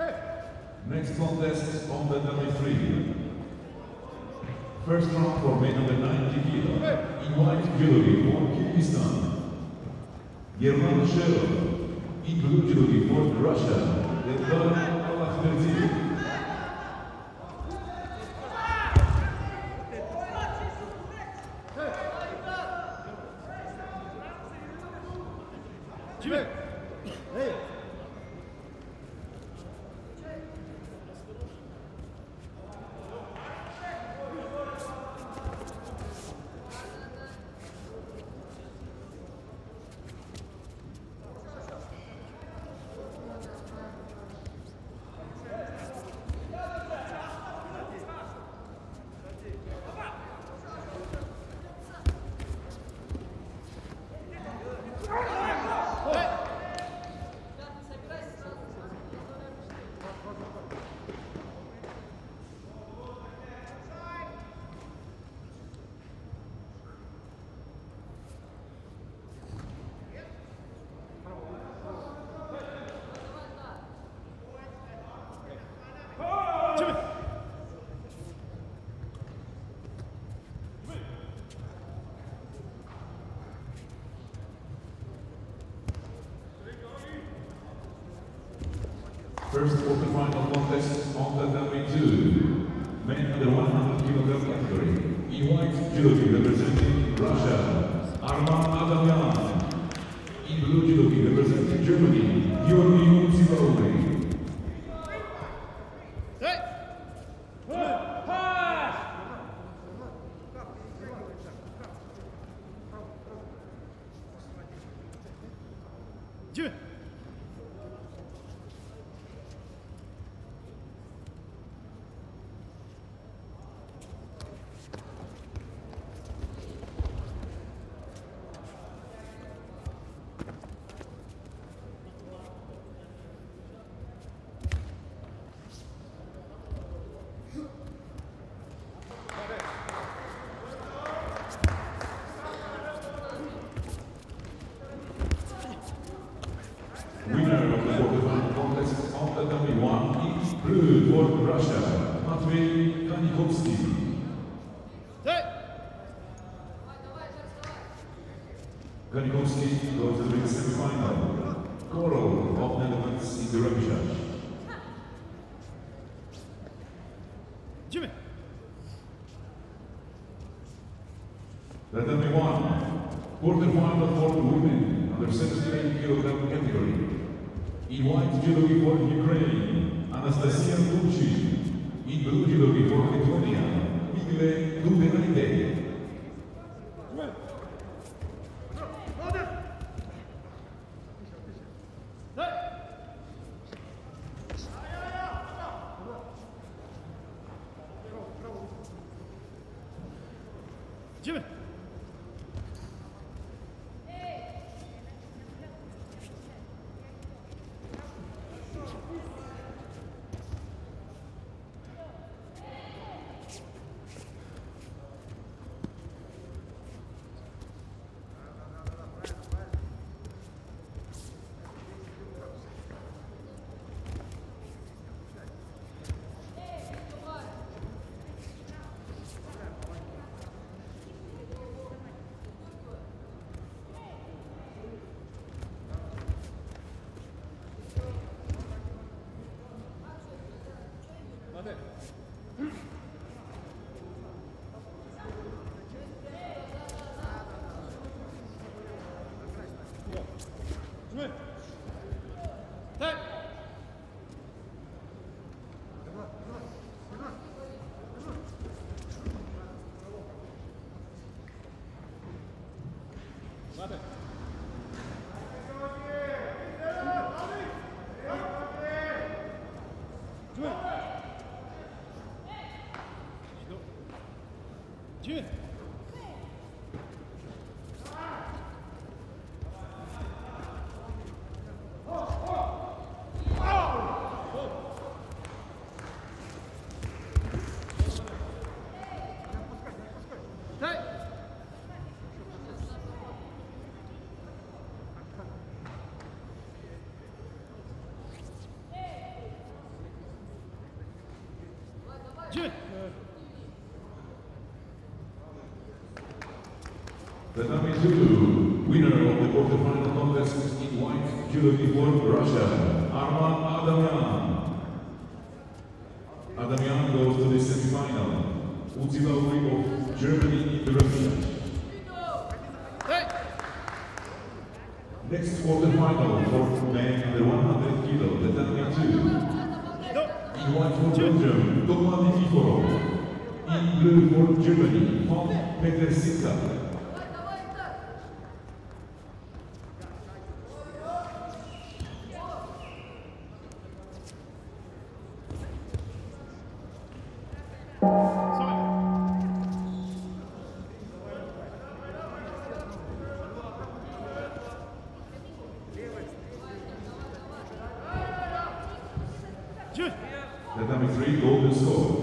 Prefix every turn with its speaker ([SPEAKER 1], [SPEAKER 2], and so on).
[SPEAKER 1] Next contest on the number three. First round for men under 90 kilo. In white judogi for Kyrgyzstan. German Sherov. In blue judogi for Russia. Eldan Alahverdi. First quarterfinal contest on the number two. Men under 100 kilogram category. In white judogi representing Russia, Arman Adamyan. In blue judogi representing Germany, Georgi Zivaoui. Winner of the quarterfinal contest on the tatami one is blue for Russia, Matvey Kanikovsky. Kanikovsky goes to the semi-final. Korrel of Netherlands in the repechage. The tatami one, quarterfinal for women under 78 kilogram category. In white judogi for Ukraine, Anastasia Lucci, il brugito di Fortetorniano, Michele Dudenaidelli. Jimmy! The number two winner of the quarterfinal contest in white judo uniform, Russia, Arman Adamyan. Adamyan goes to the semifinal. Utilauri of Germany in the referee. Next quarterfinal for men under 100 blue for Germany, Peter Sitta. The number three golden score.